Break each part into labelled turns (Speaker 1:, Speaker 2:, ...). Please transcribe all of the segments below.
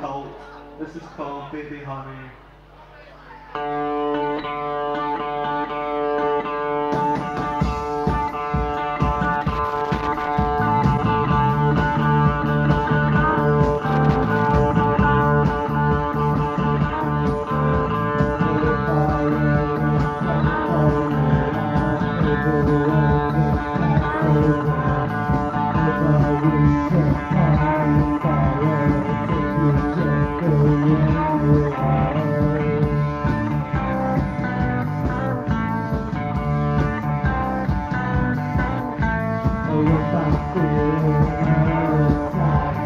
Speaker 1: cult. This is called Baby Honey.
Speaker 2: know if I feel another time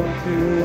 Speaker 2: Thank you.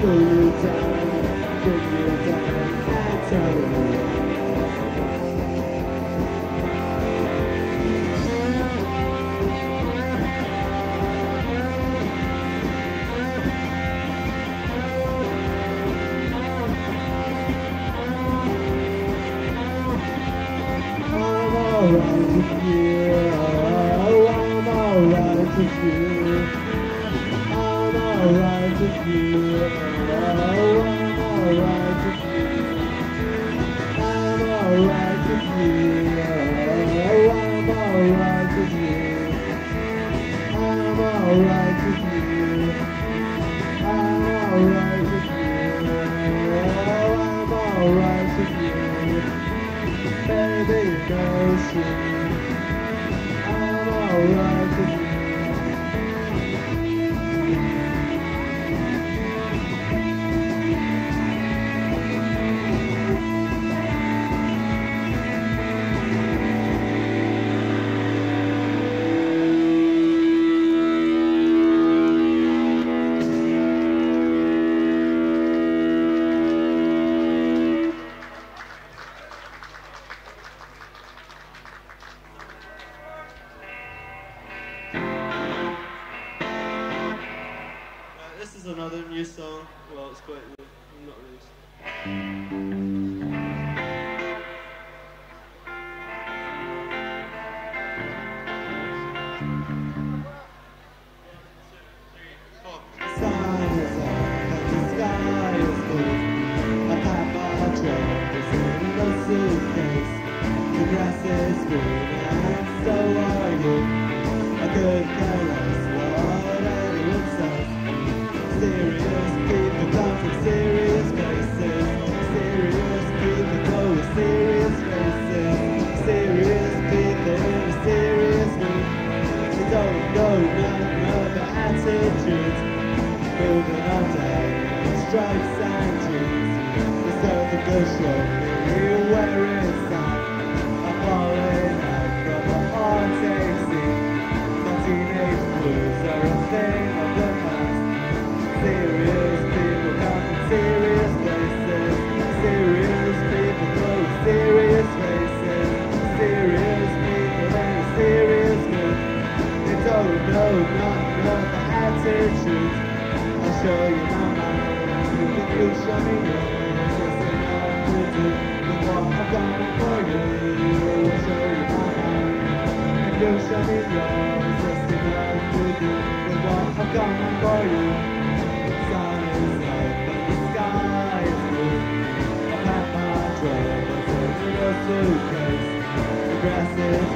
Speaker 2: Pull you down, bring you down, and tell me. Thank you.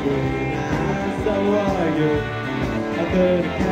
Speaker 2: I'm you, I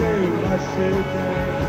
Speaker 2: I
Speaker 1: said.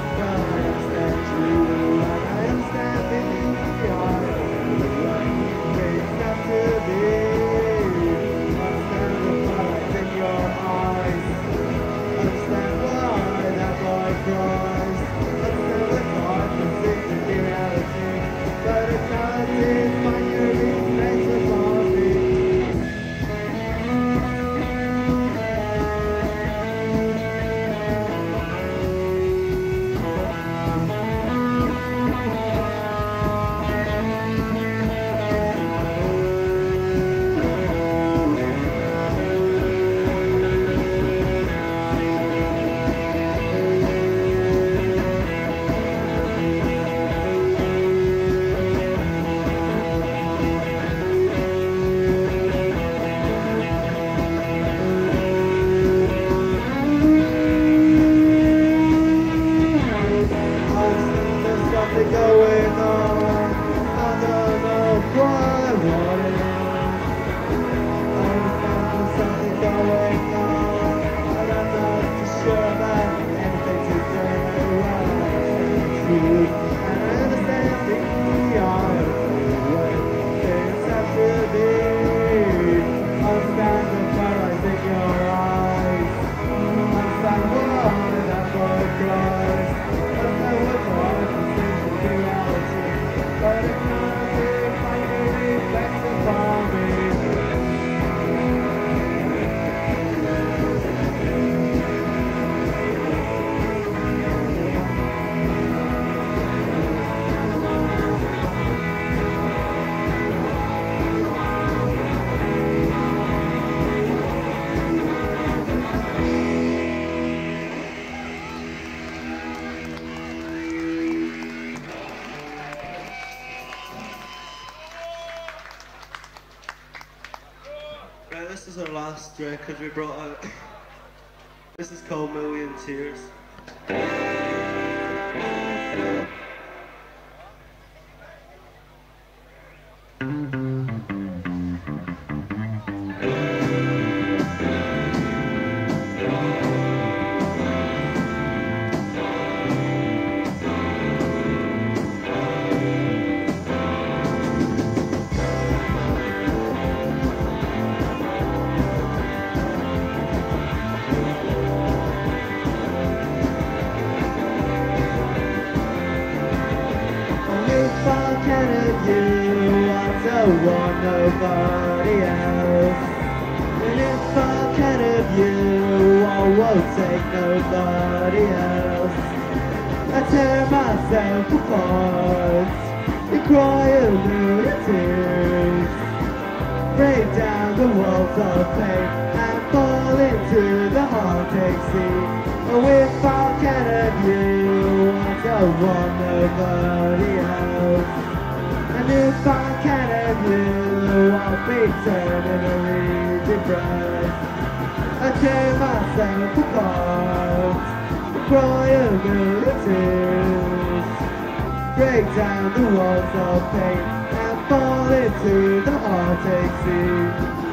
Speaker 1: Yeah, because we brought out. This is called Million Tears.
Speaker 2: nobody else. And if I can have you, I won't take nobody else. I tear myself apart. You cry a million tears. Break down the walls of pain And fall into the haunting sea Oh, if I can have you, I don't want nobody else. And if I can have you I'll be terminally depressed. I tear myself apart, cry a million tears, break down the walls of pain, and fall into the heartache sea.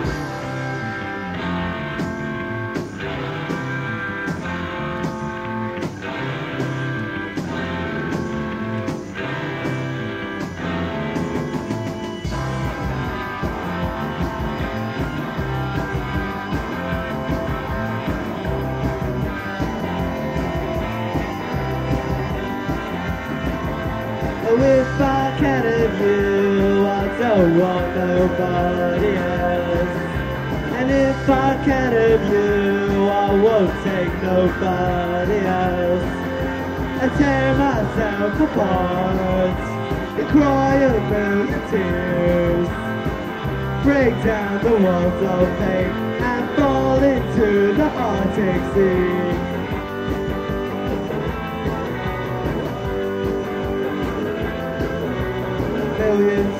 Speaker 2: Want nobody else. And if I can't have you, I won't take nobody else. I tear myself apart and cry a million tears. Break down the walls of pain and fall into the Arctic sea. million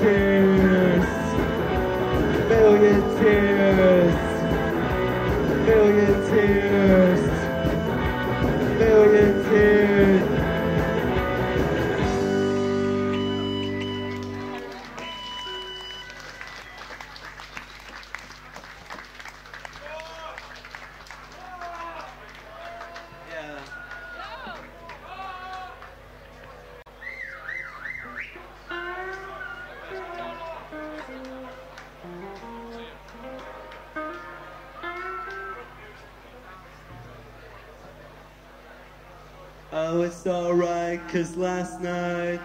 Speaker 1: Oh, it's alright, cause last night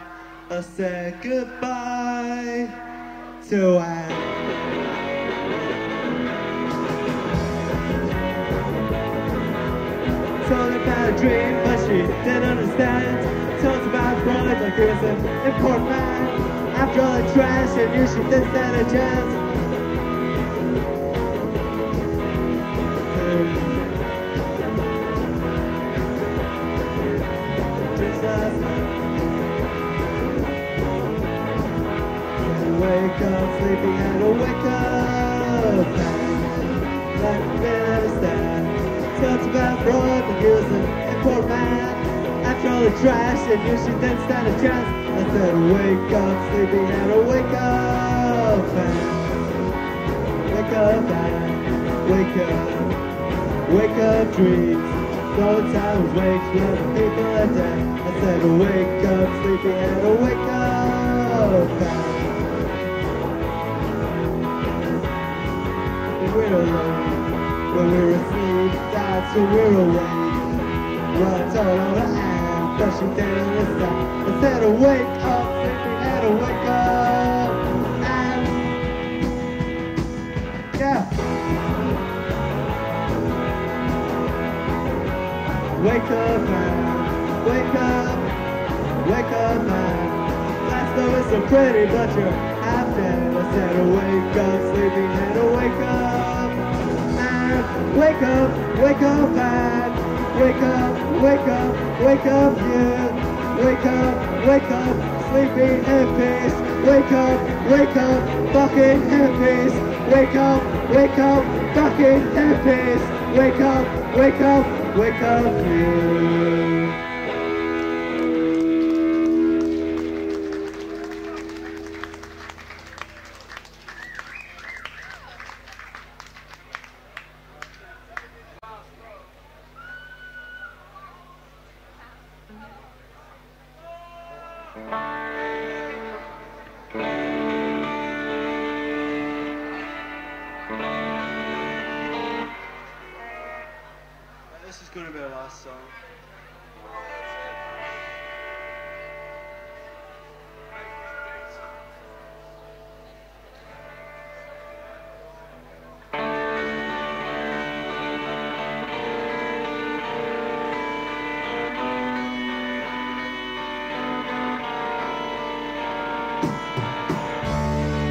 Speaker 1: I said goodbye to Anne.
Speaker 2: Told about a dream, but she didn't understand. Told about Freud like he was an important man. After all the trash, I knew she didn't stand a chance. Important man. After all the trash, and you she didn't stand a chance. I said, wake up, sleepy and a wake up. Wake up, man. Wake up. Wake up, dreams. Sometimes when the people are dead. I said, wake up, sleepy and wake up. man. We're alone. When we're asleep, that's when we're awake. Her to ask, but she didn't listen. I said, wake up, sleepy and wake up. And yeah. Wake up, man. Wake up. Wake up, man. Last though it's so pretty, but you're half dead. I said, wake up, sleepy head, wake up. Man, wake up, wake up, man. Wake up, wake up, wake up, you. Wake up, wake up, sleepy hippies. Wake up, wake up, fucking hippies. Wake up, wake up, fucking hippies. Wake up, wake up, wake up, you.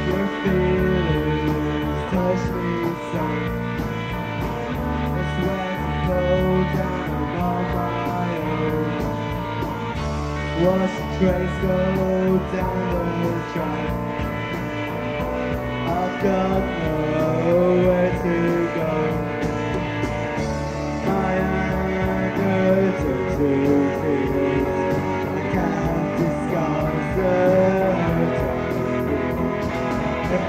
Speaker 2: Your feelings touch me so It's when to go down on my own. Watch the trains go down the track I've got nowhere to go. My anger to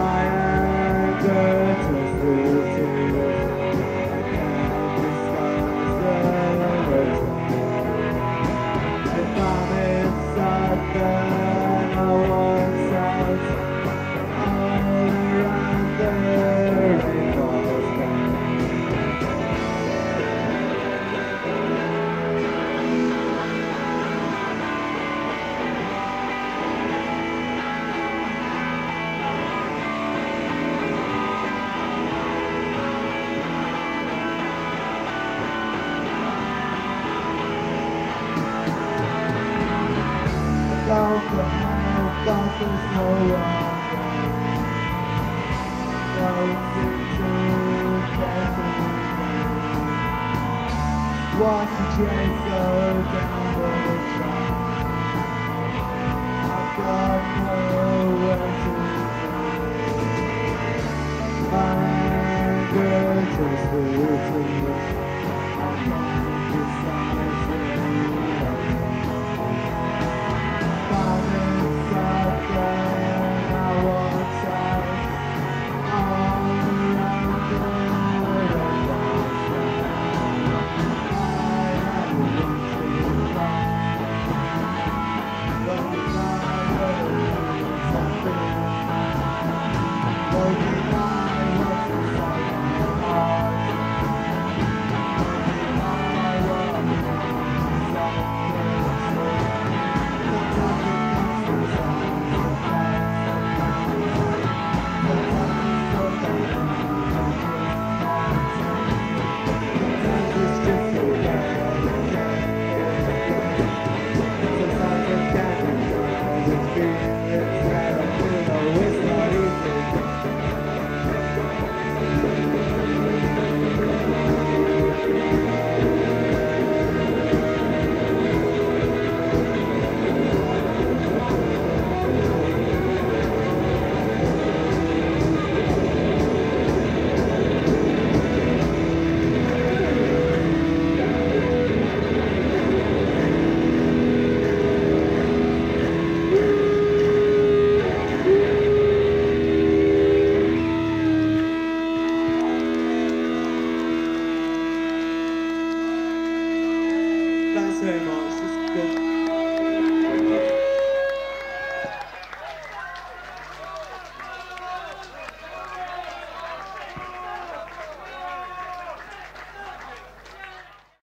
Speaker 2: fire. can't go down the. I've got nowhere to go. My girl just